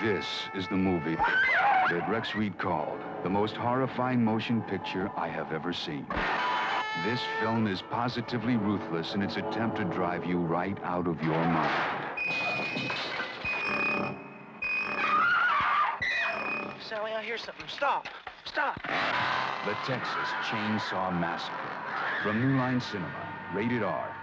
This is the movie that Rex Reed called the most horrifying motion picture I have ever seen. This film is positively ruthless in its attempt to drive you right out of your mind. Sally, I hear something. Stop. Stop. The Texas Chainsaw Massacre. From New Line Cinema, rated R.